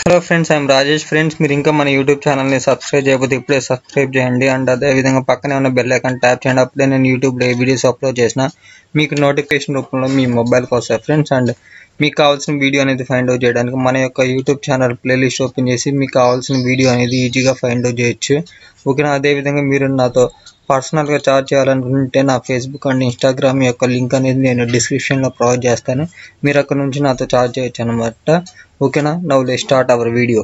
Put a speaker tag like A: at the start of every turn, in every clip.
A: Hello friends I'm Rajesh friends మీరు ఇంకా మన యూట్యూబ్ ఛానల్ని సబ్స్క్రైబ్ చేయకపోతే ఇప్పుడే సబ్స్క్రైబ్ చేయండి. అండ్ అదే విధంగా పక్కనే ఉన్న బెల్ ఐకాన్ ట్యాప్ చేయండి. అప్పుడే నేను యూట్యూబ్లో ఏ వీడియోస్ అప్లోడ్ చేసిన మీకు నోటిఫికేషన్ రూపంలో మీ మొబైల్కి వస్తాయి ఫ్రెండ్స్ అండ్ మీకు కావాల్సిన వీడియో అనేది ఫైండ్ అవుట్ చేయడానికి మన యొక్క యూట్యూబ్ ఛానల్ ప్లేలిస్ట్ ఓపెన్ చేసి మీకు కావాల్సిన వీడియో అనేది ఈజీగా ఫైండ్ అవుట్ చేయొచ్చు. ఓకేనా అదేవిధంగా మీరు నాతో పర్సనల్గా చార్జ్ చేయాలనుకుంటే నా ఫేస్బుక్ అండ్ ఇన్స్టాగ్రామ్ యొక్క లింక్ అనేది నేను డిస్క్రిప్షన్లో ప్రొవైడ్ చేస్తాను. మీరు అక్కడ నుంచి నాతో చార్జ్ చేయొచ్చు అనమాట ఓకేనా? Now let start our video.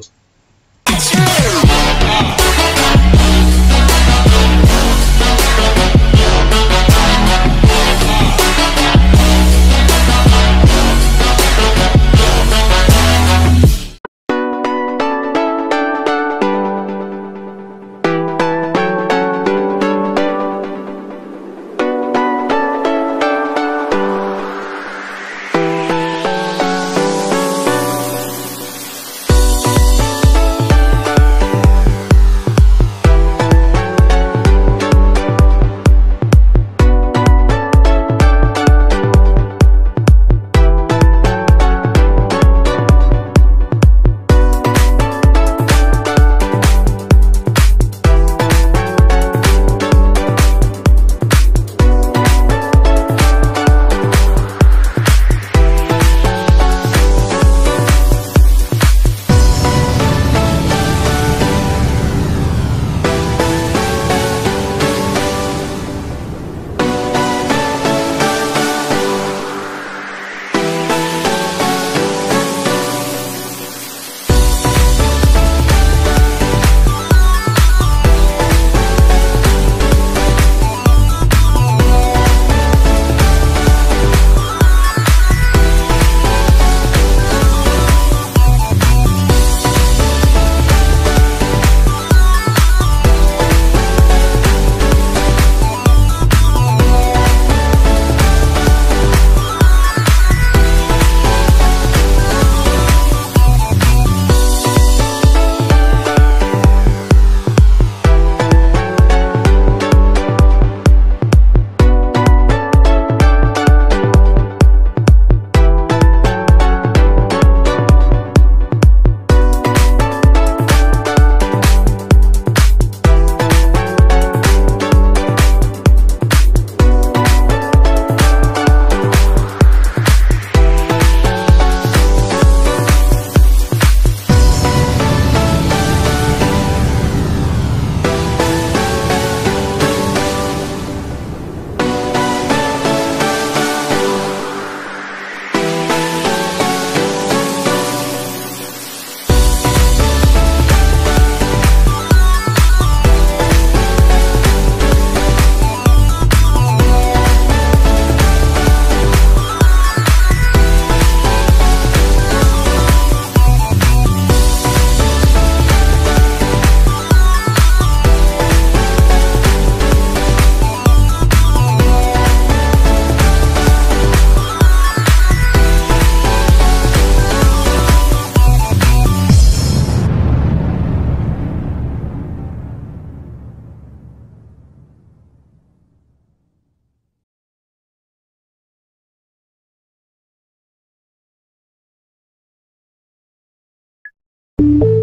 A: you